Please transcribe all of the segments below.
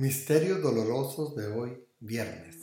Misterios dolorosos de hoy, viernes.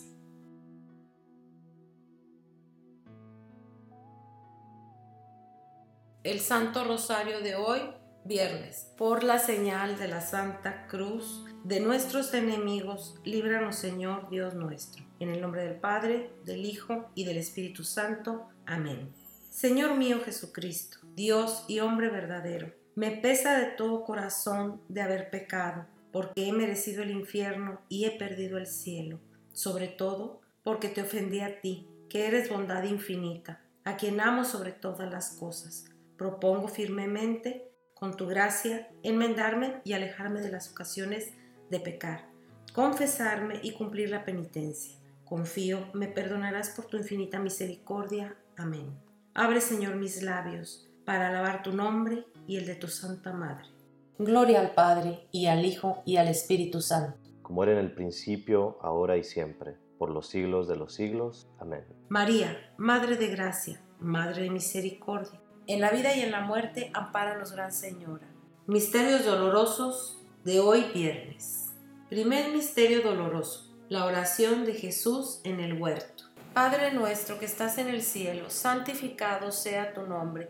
El Santo Rosario de hoy, viernes. Por la señal de la Santa Cruz de nuestros enemigos, líbranos Señor Dios nuestro. En el nombre del Padre, del Hijo y del Espíritu Santo. Amén. Señor mío Jesucristo, Dios y hombre verdadero, me pesa de todo corazón de haber pecado porque he merecido el infierno y he perdido el cielo, sobre todo porque te ofendí a ti, que eres bondad infinita, a quien amo sobre todas las cosas. Propongo firmemente, con tu gracia, enmendarme y alejarme de las ocasiones de pecar, confesarme y cumplir la penitencia. Confío, me perdonarás por tu infinita misericordia. Amén. Abre, Señor, mis labios para alabar tu nombre y el de tu Santa Madre. Gloria al Padre, y al Hijo, y al Espíritu Santo. Como era en el principio, ahora y siempre, por los siglos de los siglos. Amén. María, Madre de Gracia, Madre de Misericordia, en la vida y en la muerte, ampáranos, Gran Señora. Misterios dolorosos de hoy viernes. Primer misterio doloroso, la oración de Jesús en el huerto. Padre nuestro que estás en el cielo, santificado sea tu nombre.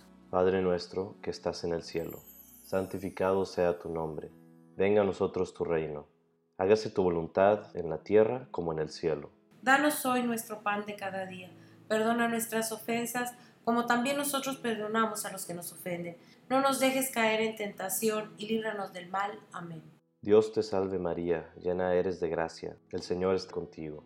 Padre nuestro que estás en el cielo, santificado sea tu nombre, venga a nosotros tu reino, hágase tu voluntad en la tierra como en el cielo. Danos hoy nuestro pan de cada día, perdona nuestras ofensas como también nosotros perdonamos a los que nos ofenden. No nos dejes caer en tentación y líbranos del mal. Amén. Dios te salve María, llena eres de gracia, el Señor es contigo.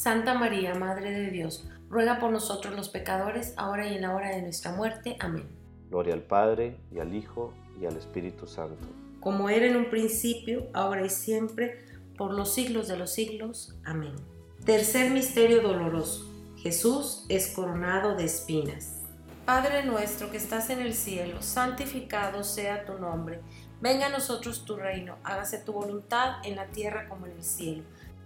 Santa María, Madre de Dios, ruega por nosotros los pecadores, ahora y en la hora de nuestra muerte. Amén. Gloria al Padre, y al Hijo, y al Espíritu Santo. Como era en un principio, ahora y siempre, por los siglos de los siglos. Amén. Tercer misterio doloroso. Jesús es coronado de espinas. Padre nuestro que estás en el cielo, santificado sea tu nombre. Venga a nosotros tu reino, hágase tu voluntad en la tierra como en el cielo.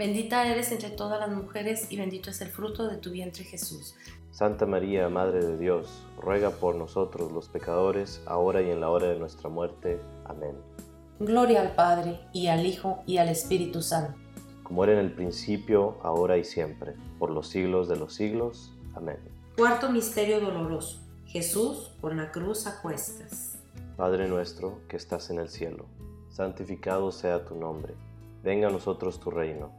Bendita eres entre todas las mujeres y bendito es el fruto de tu vientre Jesús. Santa María, Madre de Dios, ruega por nosotros los pecadores, ahora y en la hora de nuestra muerte. Amén. Gloria al Padre, y al Hijo, y al Espíritu Santo. Como era en el principio, ahora y siempre, por los siglos de los siglos. Amén. Cuarto Misterio Doloroso. Jesús con la cruz a cuestas. Padre nuestro que estás en el cielo, santificado sea tu nombre. Venga a nosotros tu reino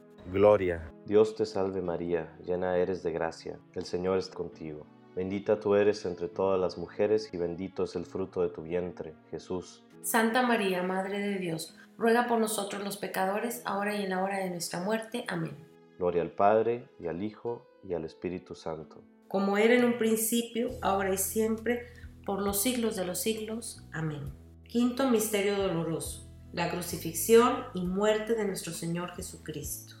Gloria. Dios te salve María, llena eres de gracia, el Señor es contigo. Bendita tú eres entre todas las mujeres y bendito es el fruto de tu vientre, Jesús. Santa María, Madre de Dios, ruega por nosotros los pecadores, ahora y en la hora de nuestra muerte. Amén. Gloria al Padre, y al Hijo, y al Espíritu Santo. Como era en un principio, ahora y siempre, por los siglos de los siglos. Amén. Quinto Misterio Doloroso. La crucifixión y muerte de nuestro Señor Jesucristo.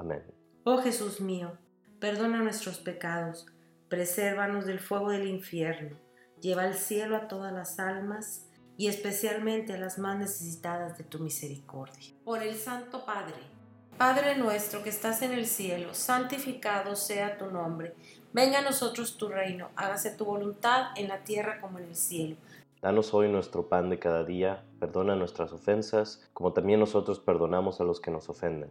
Amén. Oh Jesús mío, perdona nuestros pecados, presérvanos del fuego del infierno, lleva al cielo a todas las almas, y especialmente a las más necesitadas de tu misericordia. Por el Santo Padre. Padre nuestro que estás en el cielo, santificado sea tu nombre. Venga a nosotros tu reino, hágase tu voluntad en la tierra como en el cielo. Danos hoy nuestro pan de cada día, perdona nuestras ofensas, como también nosotros perdonamos a los que nos ofenden.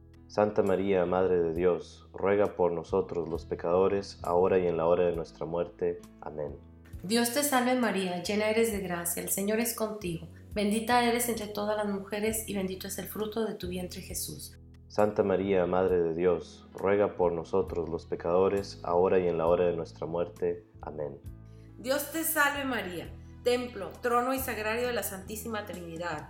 Santa María, Madre de Dios, ruega por nosotros los pecadores, ahora y en la hora de nuestra muerte. Amén. Dios te salve María, llena eres de gracia, el Señor es contigo. Bendita eres entre todas las mujeres y bendito es el fruto de tu vientre Jesús. Santa María, Madre de Dios, ruega por nosotros los pecadores, ahora y en la hora de nuestra muerte. Amén. Dios te salve María, templo, trono y sagrario de la Santísima Trinidad,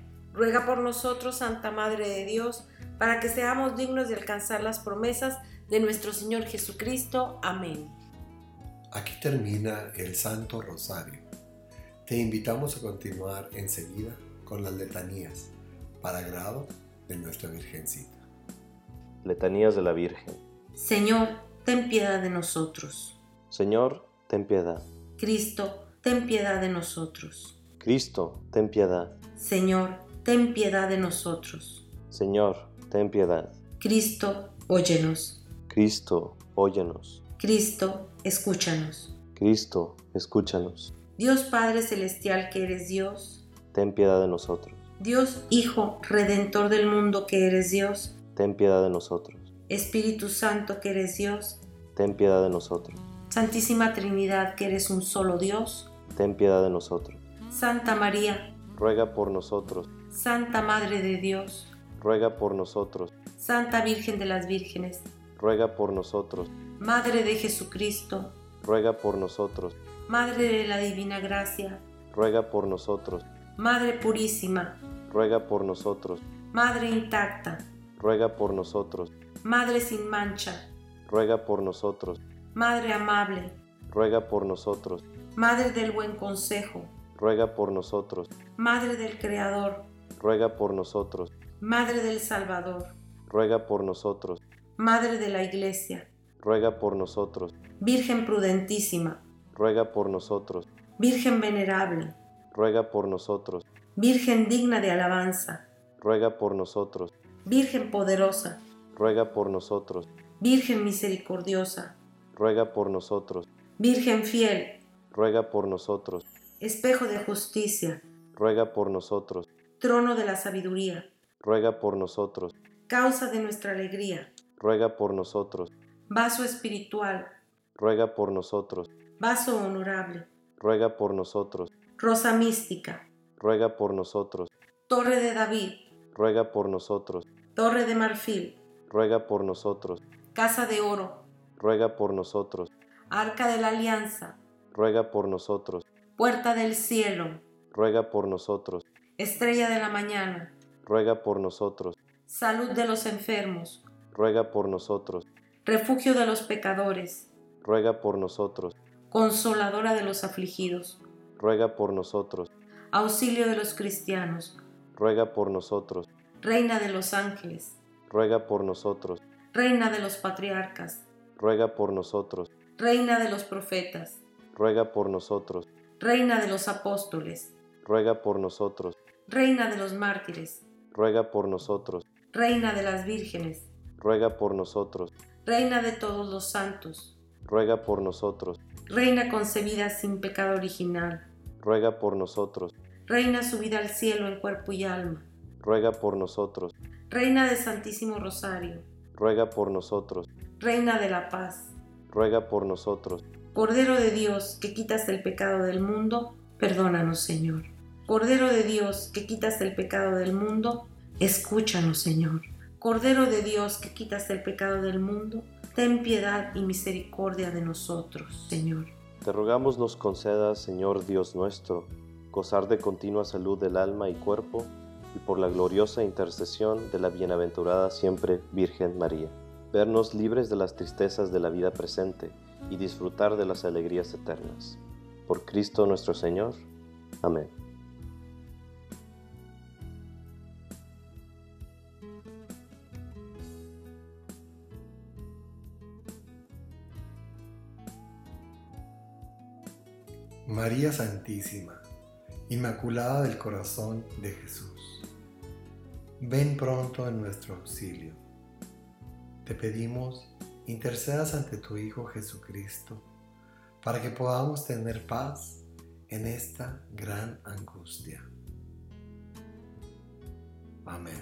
Ruega por nosotros, Santa Madre de Dios, para que seamos dignos de alcanzar las promesas de nuestro Señor Jesucristo. Amén. Aquí termina el Santo Rosario. Te invitamos a continuar enseguida con las letanías para agrado de nuestra Virgencita. Letanías de la Virgen. Señor, ten piedad de nosotros. Señor, ten piedad. Cristo, ten piedad de nosotros. Cristo, ten piedad. Señor, ten piedad de nosotros. Señor, ten piedad. Cristo, óyenos. Cristo, óyenos. Cristo, escúchanos. Cristo, escúchanos. Dios Padre Celestial que eres Dios. Ten piedad de nosotros. Dios Hijo, Redentor del mundo que eres Dios. Ten piedad de nosotros. Espíritu Santo que eres Dios. Ten piedad de nosotros. Santísima Trinidad que eres un solo Dios. Ten piedad de nosotros. Santa María. Ruega por nosotros. Santa Madre de Dios. Ruega por nosotros. Santa Virgen de las Vírgenes. Ruega por nosotros. Madre de Jesucristo. Ruega por nosotros. Madre de la Divina Gracia. Ruega por nosotros. Madre purísima. Ruega por nosotros. Madre intacta. Ruega por nosotros. Madre sin mancha. Ruega por nosotros. Madre amable. Ruega por nosotros. Madre del buen consejo. Ruega por nosotros. Madre del Creador. Ruega por nosotros. Madre del Salvador. Ruega por nosotros. Madre de la Iglesia. Ruega por nosotros. Virgen prudentísima. Ruega por nosotros. Virgen venerable. Ruega por nosotros. Virgen digna de alabanza. Ruega por nosotros. Virgen poderosa, ruega por nosotros. Virgen misericordiosa, ruega por nosotros. Virgen fiel, ruega por nosotros. Espejo de justicia, ruega por nosotros. Trono de la sabiduría, ruega por nosotros. Causa de nuestra alegría, ruega por nosotros. Vaso espiritual, ruega por nosotros. Vaso honorable, ruega por nosotros. Rosa mística, ruega por nosotros. Torre de David, ruega por nosotros. Torre de marfil, ruega por nosotros. Casa de oro, ruega por nosotros. Arca de la alianza, ruega por nosotros. Puerta del cielo, ruega por nosotros. Estrella de la mañana, ruega por nosotros. Salud de los enfermos, ruega por nosotros. Refugio de los pecadores, ruega por nosotros. Consoladora de los afligidos, ruega por nosotros. Auxilio de los cristianos, ruega por nosotros. Reina de los ángeles, ruega por nosotros. Reina de los patriarcas, ruega por nosotros. Reina de los profetas, ruega por nosotros. Reina de los apóstoles, ruega por nosotros. Reina de los mártires, ruega por nosotros. Reina de las vírgenes, ruega por nosotros. Reina de todos los santos, ruega por nosotros. Reina concebida sin pecado original, ruega por nosotros. Reina subida al cielo en cuerpo y alma, ruega por nosotros. Reina de Santísimo Rosario, ruega por nosotros. Reina de la paz, ruega por nosotros. Cordero de Dios, que quitas el pecado del mundo, perdónanos, Señor. Cordero de Dios, que quitas el pecado del mundo, escúchanos, Señor. Cordero de Dios, que quitas el pecado del mundo, ten piedad y misericordia de nosotros, Señor. Te rogamos nos concedas, Señor Dios nuestro, gozar de continua salud del alma y cuerpo, y por la gloriosa intercesión de la bienaventurada siempre Virgen María, vernos libres de las tristezas de la vida presente y disfrutar de las alegrías eternas. Por Cristo nuestro Señor. Amén. María Santísima, Inmaculada del Corazón de Jesús, ven pronto en nuestro auxilio. Te pedimos, intercedas ante tu Hijo Jesucristo, para que podamos tener paz en esta gran angustia. Amén.